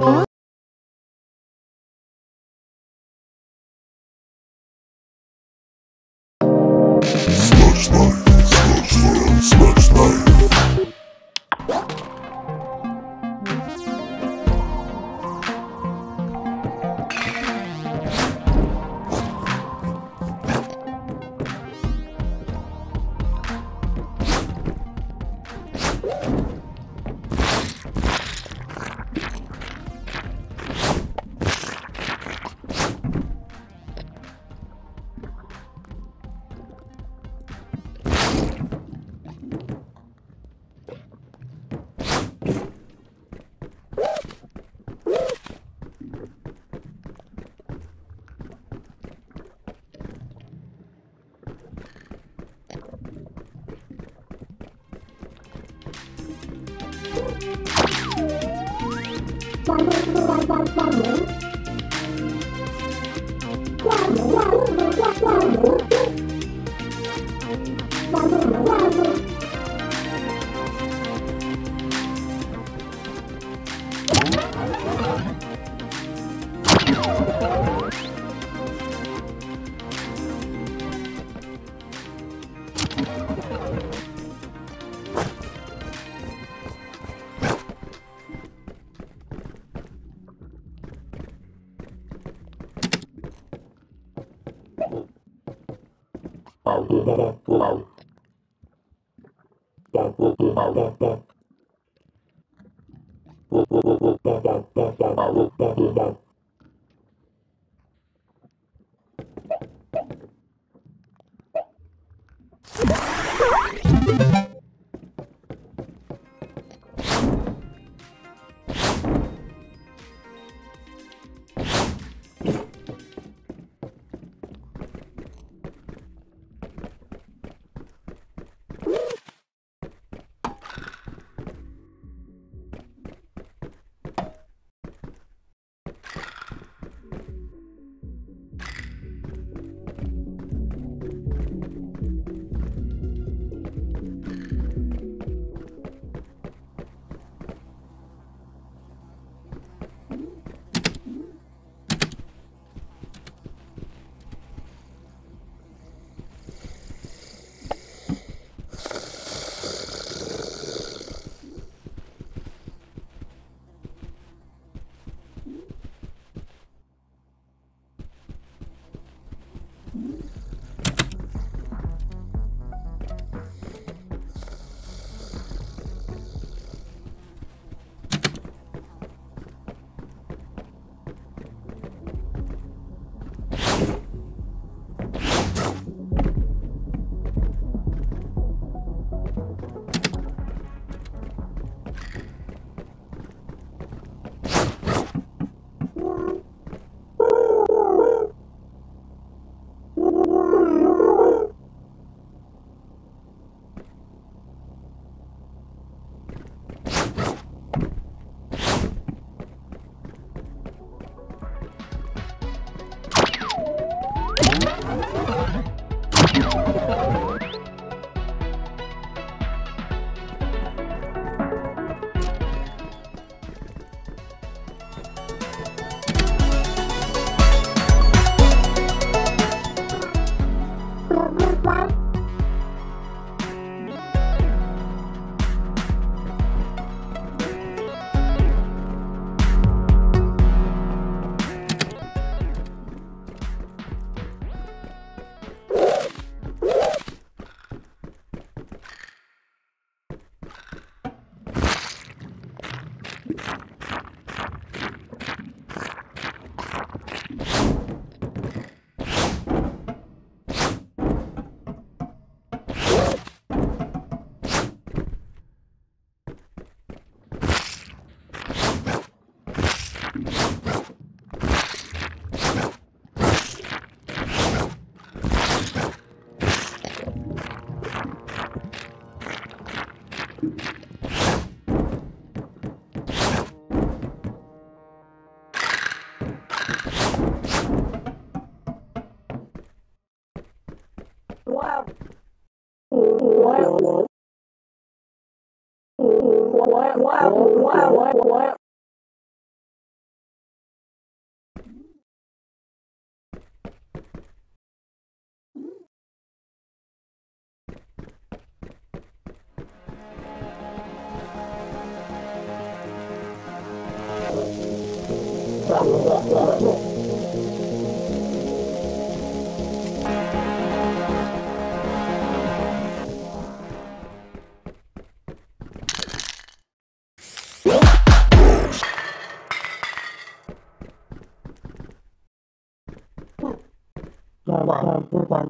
Huh?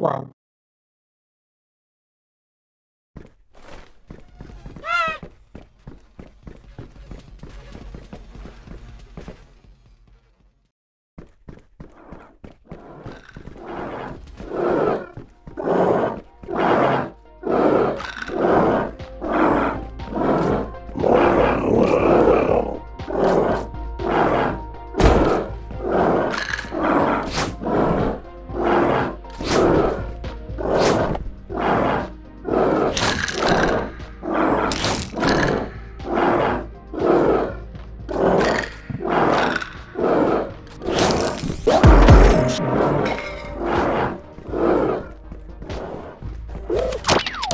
wow.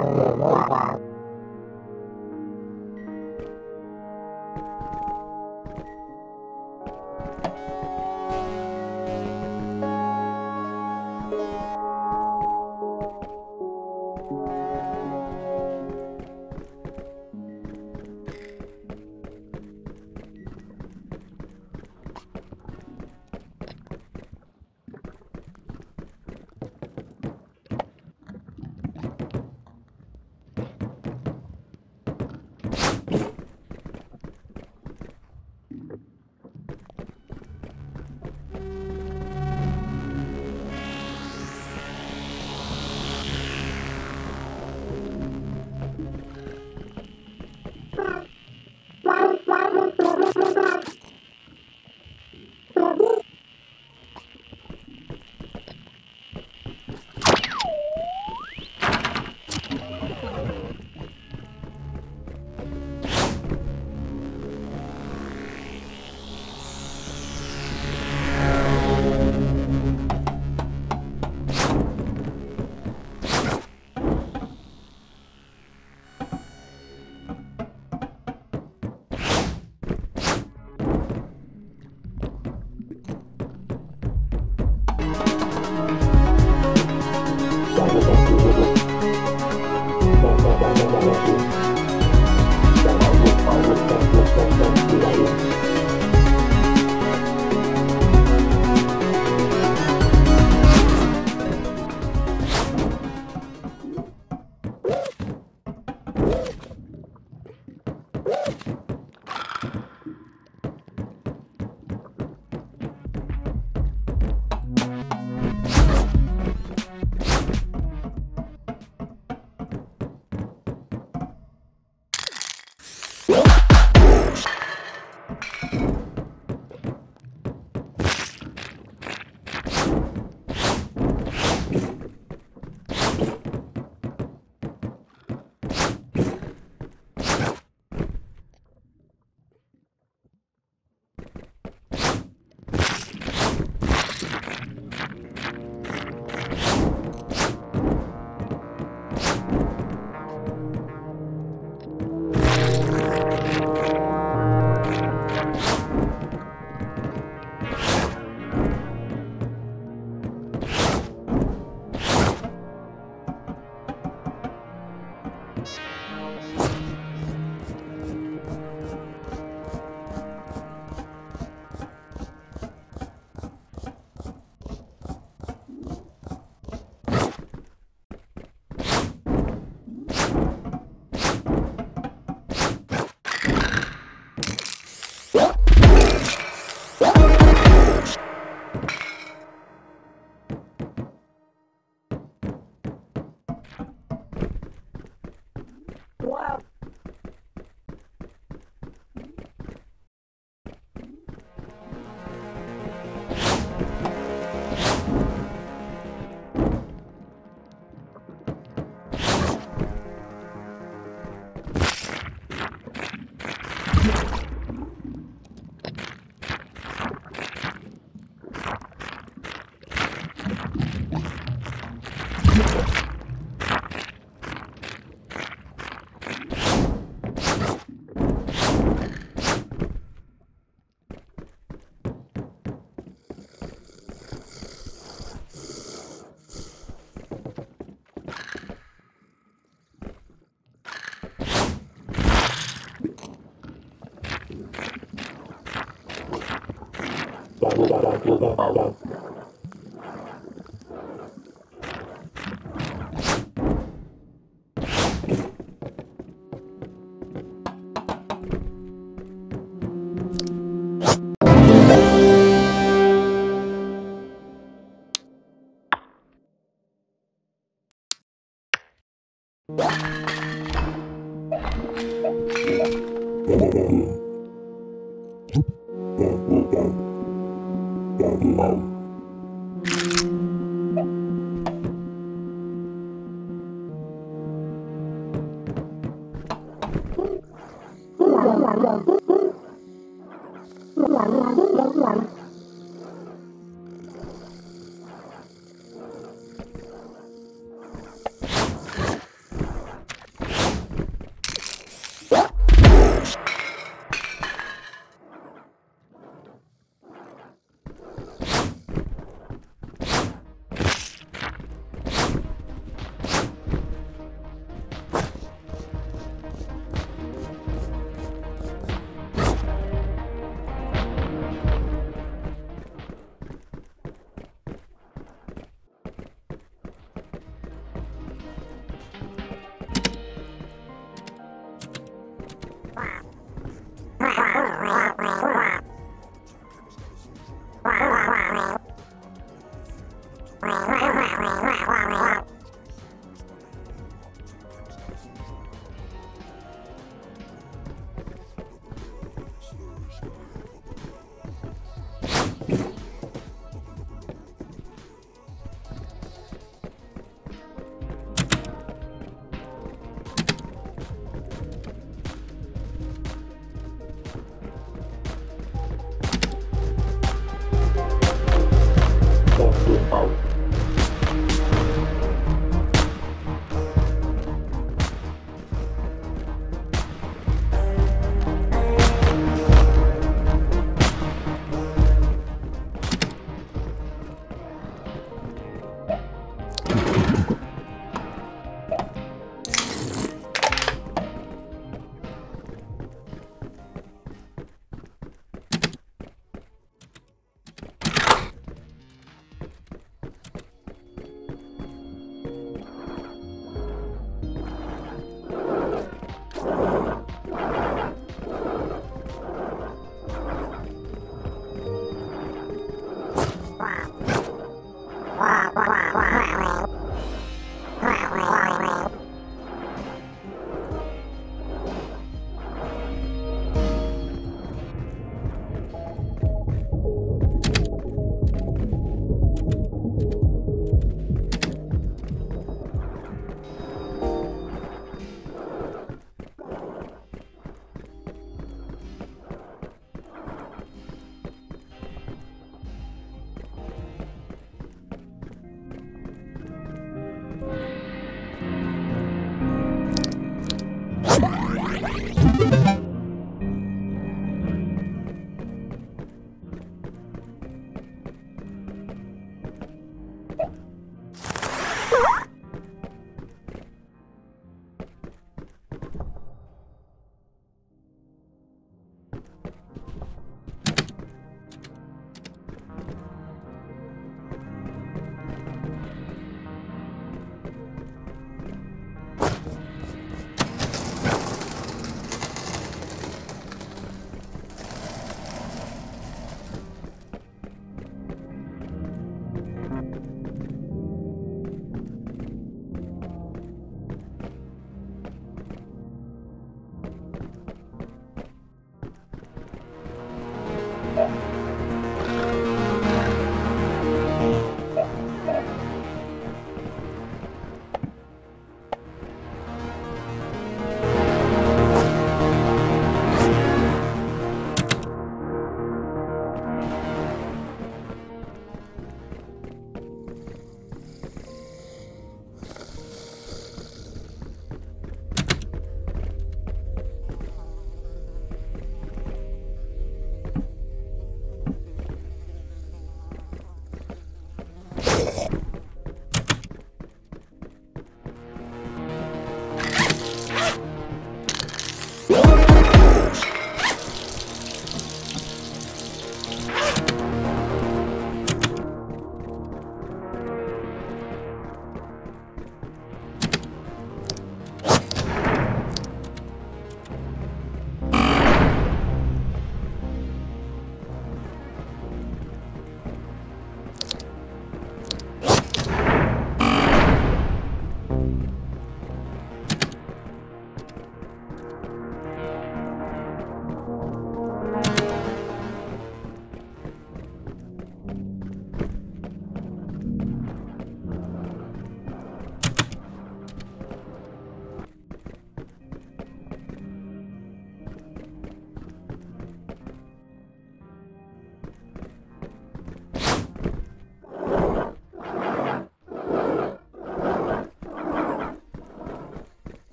Ah,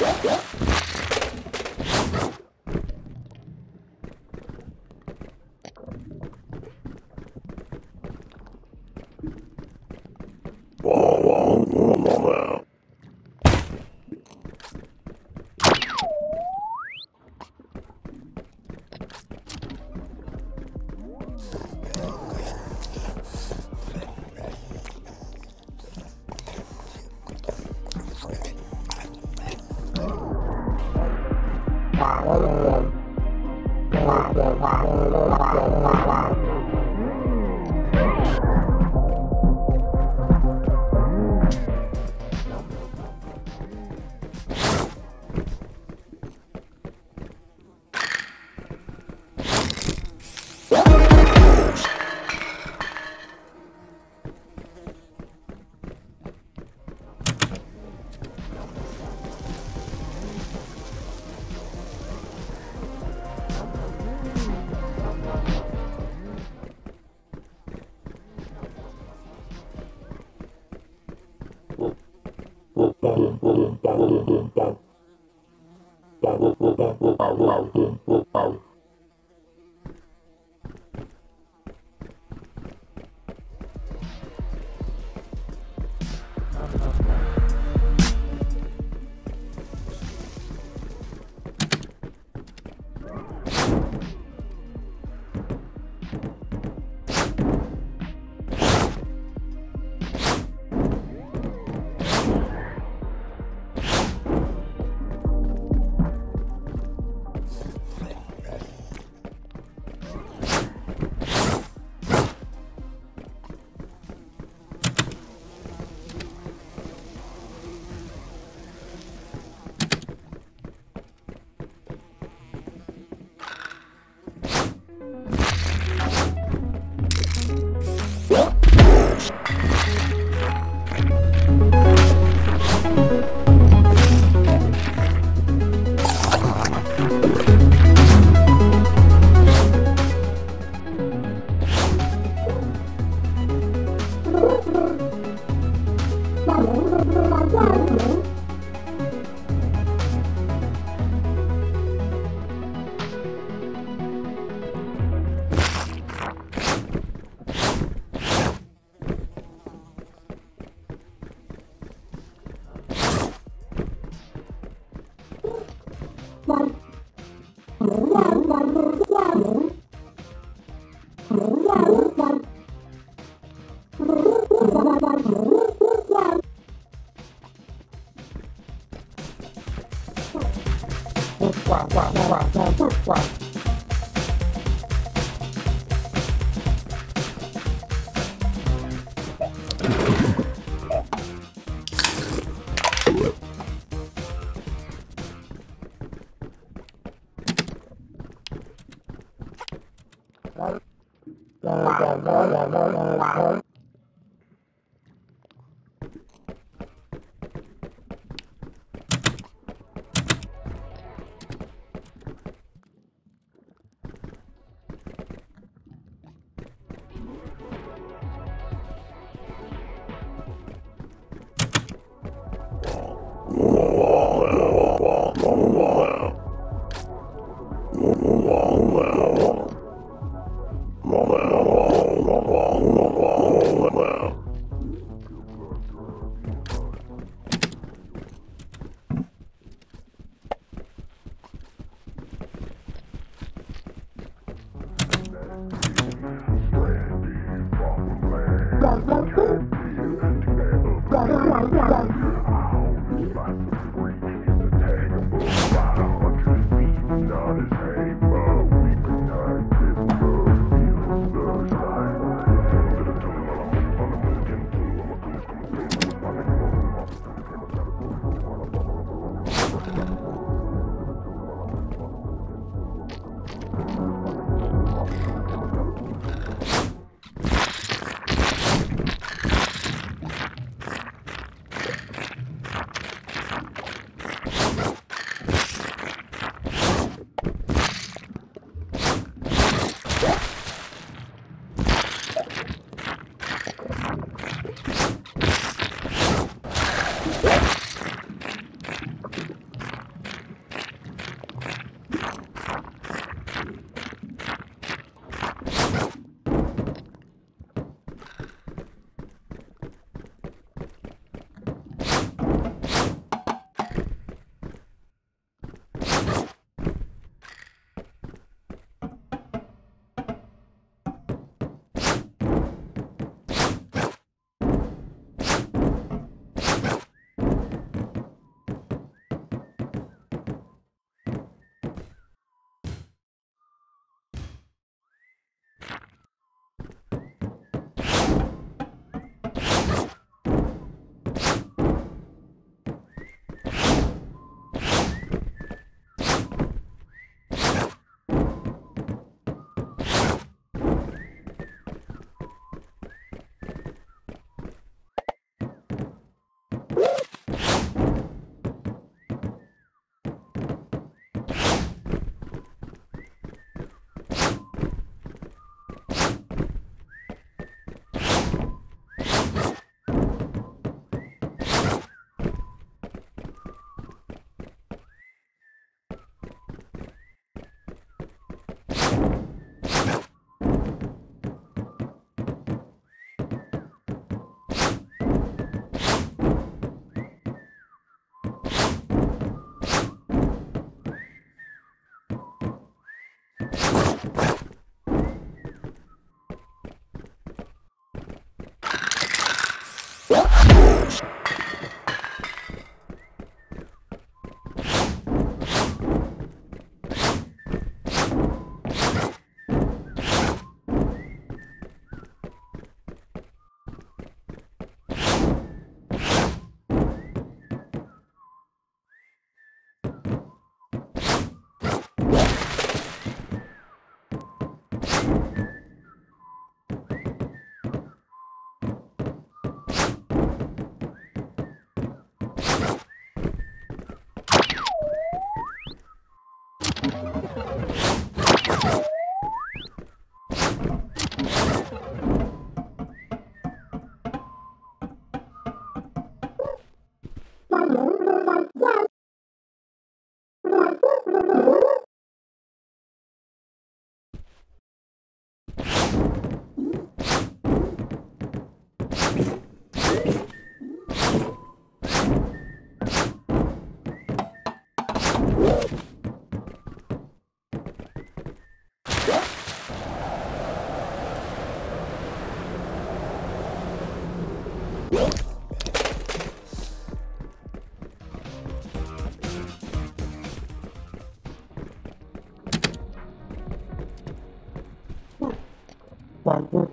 Yeah, yeah.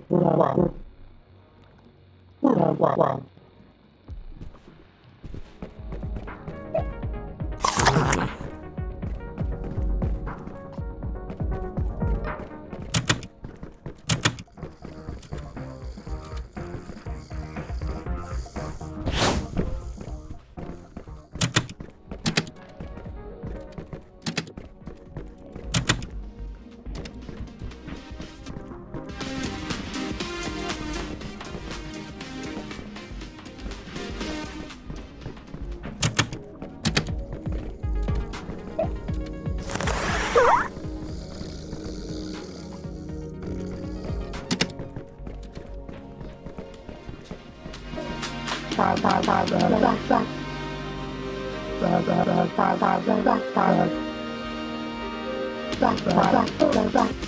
wow, wow, wow, wow. Bye.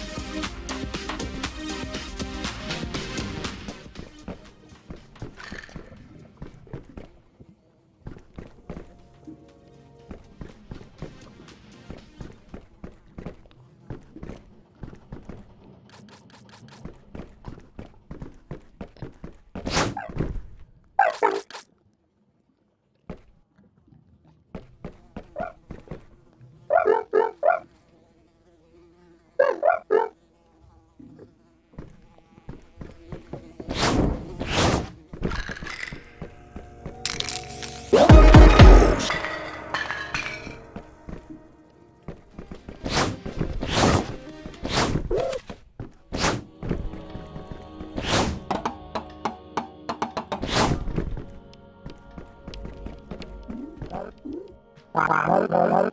Wow,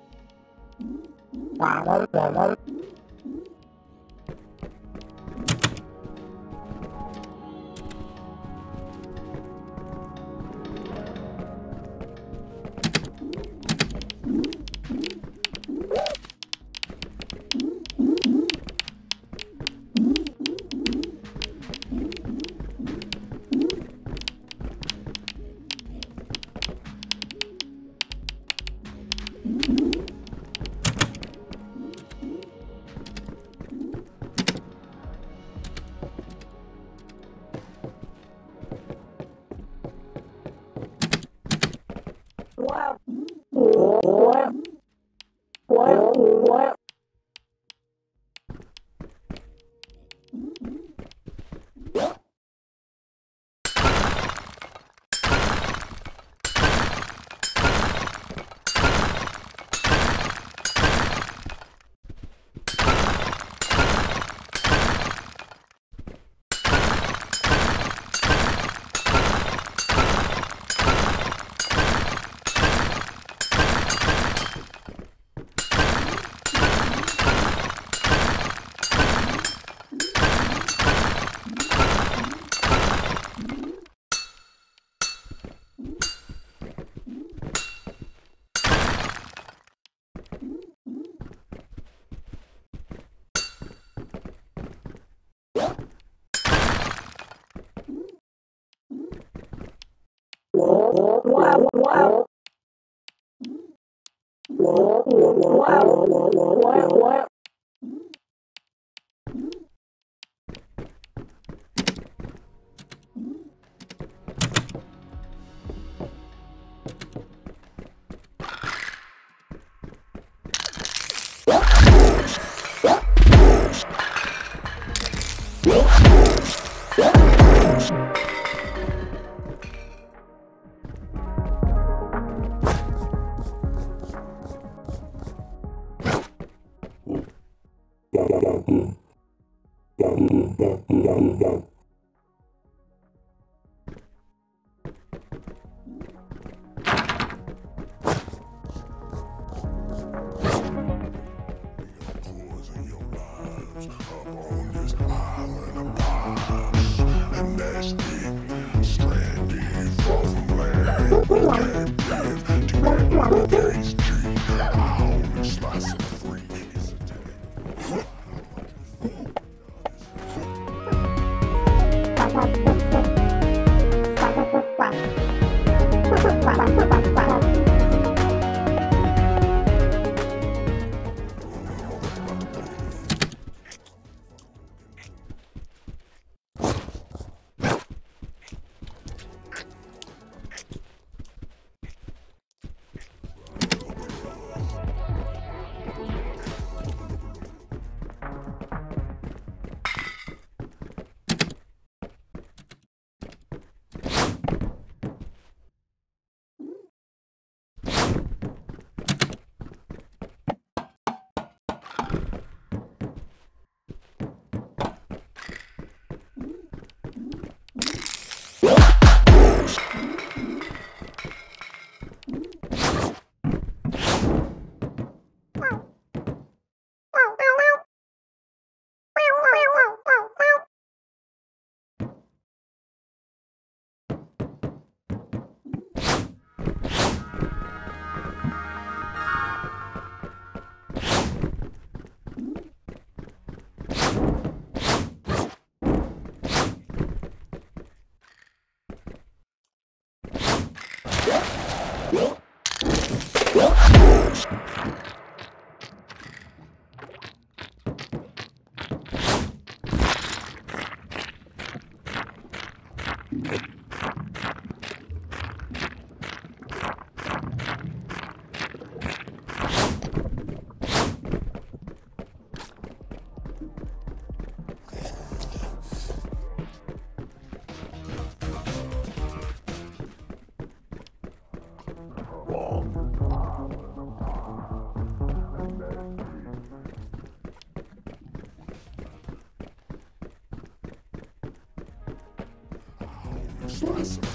próxima.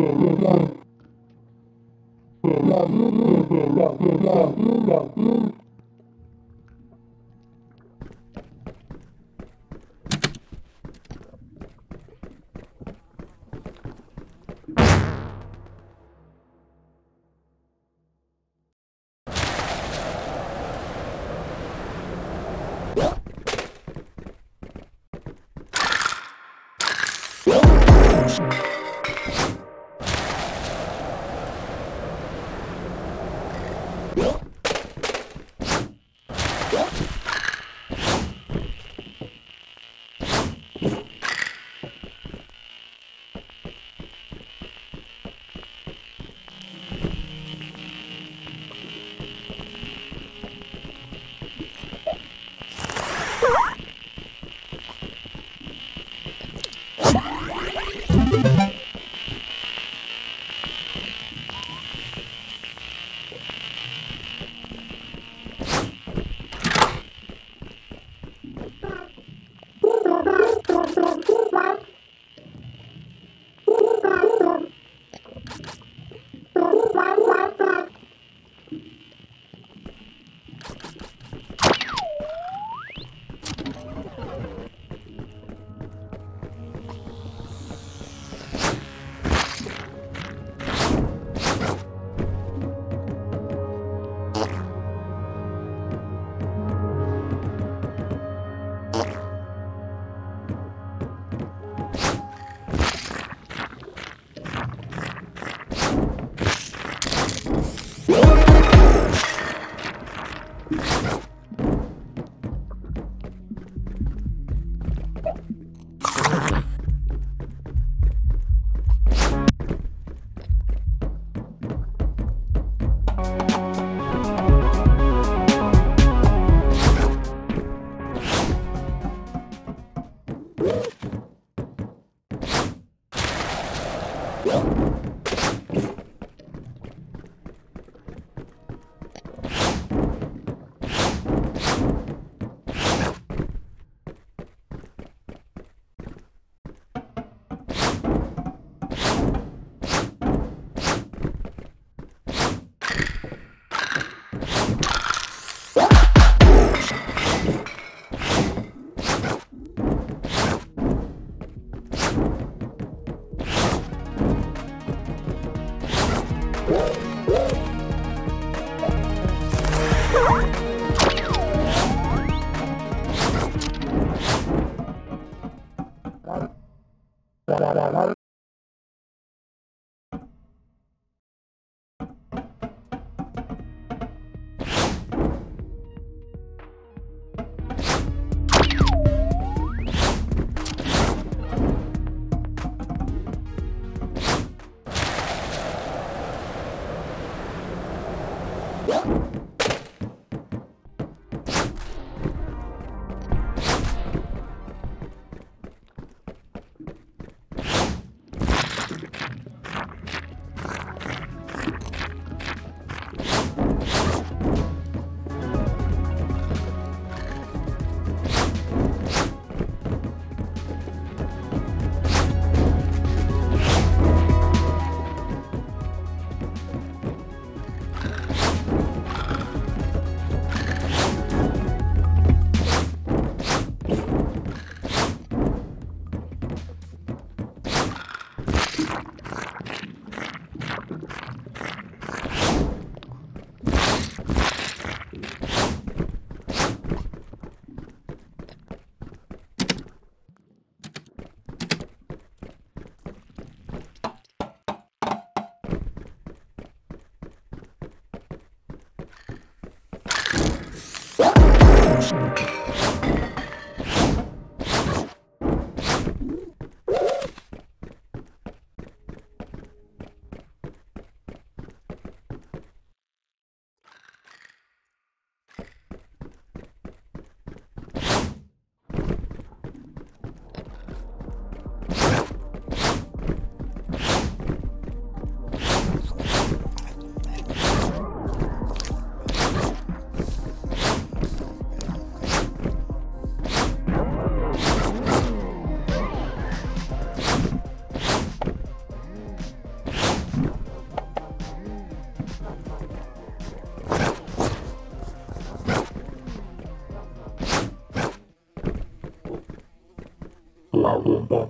Thank you. Bye.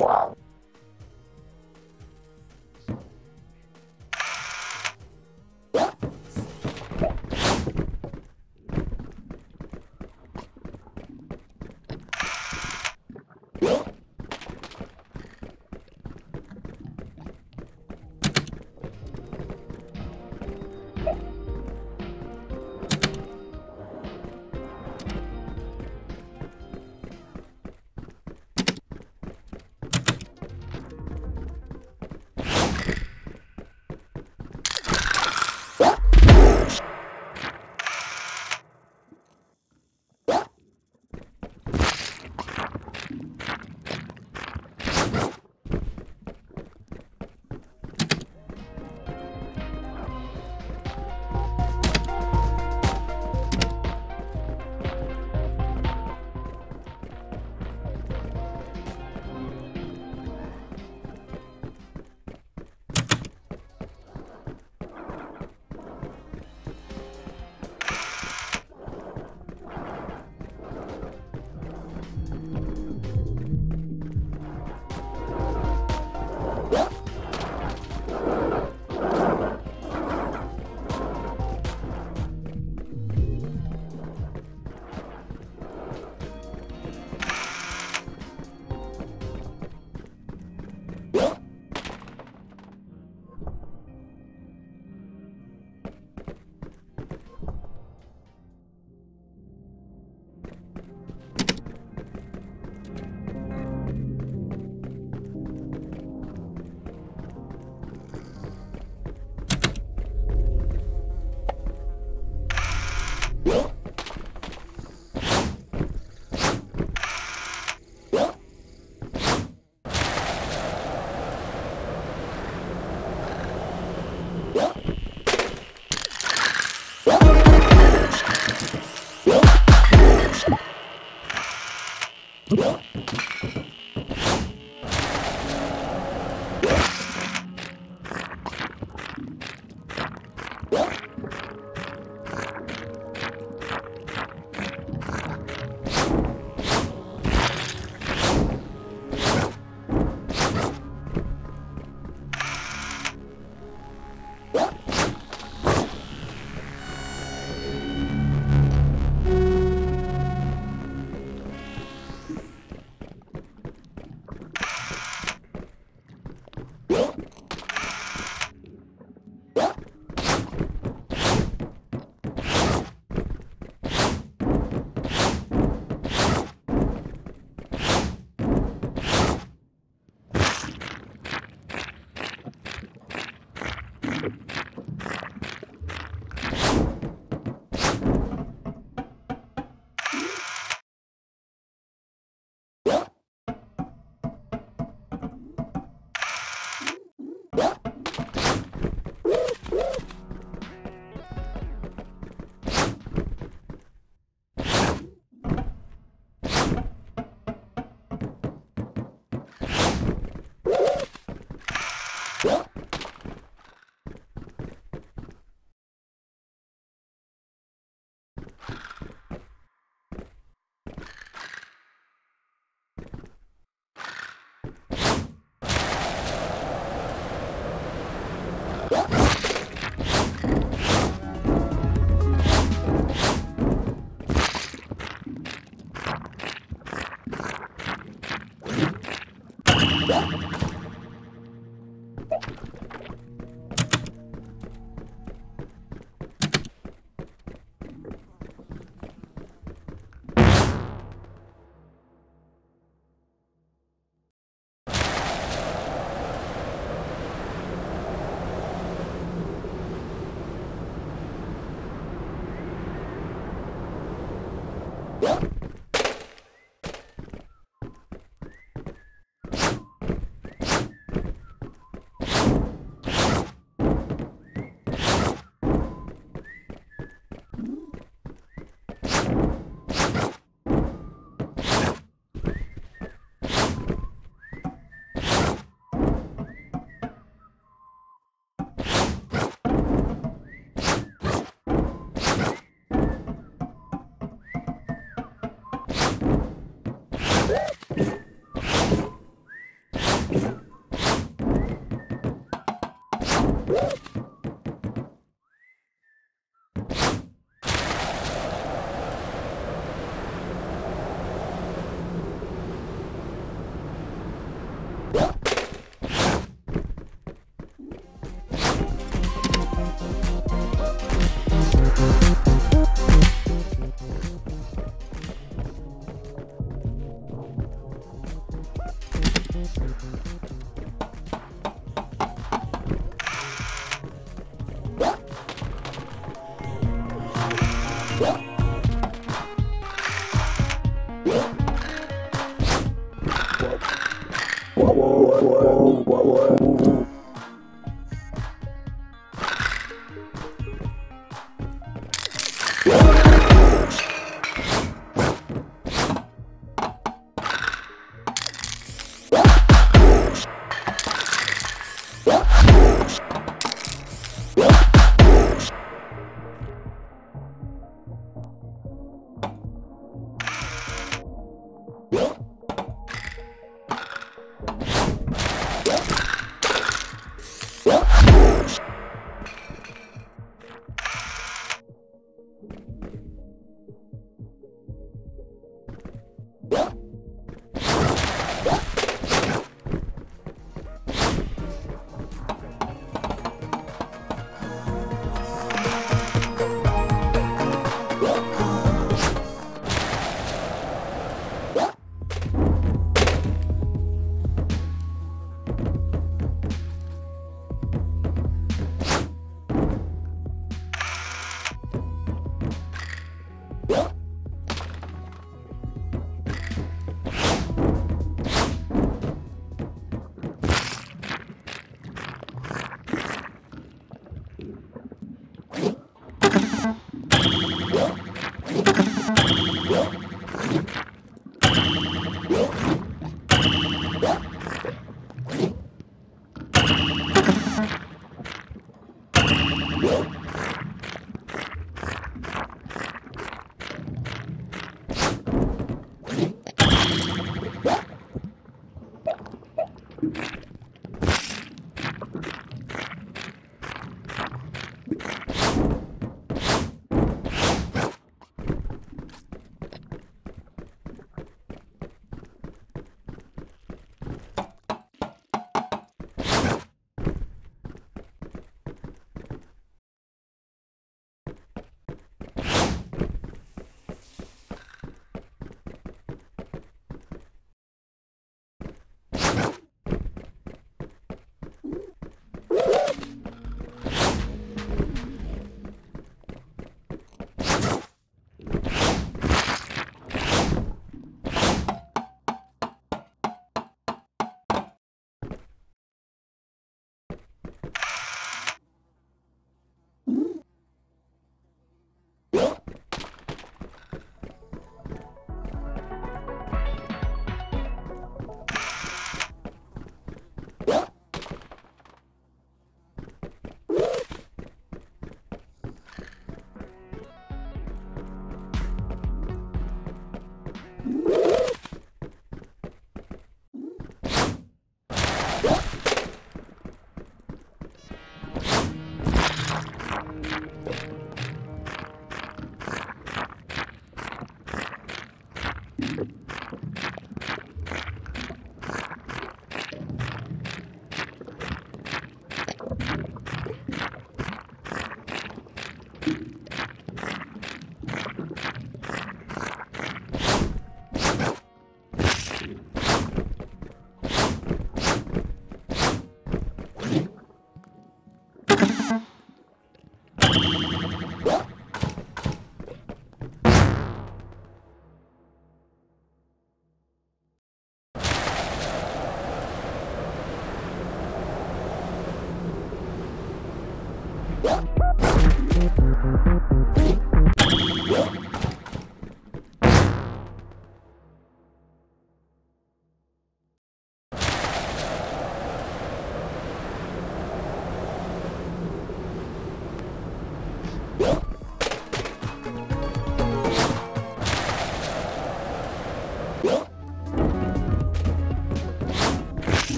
Wow.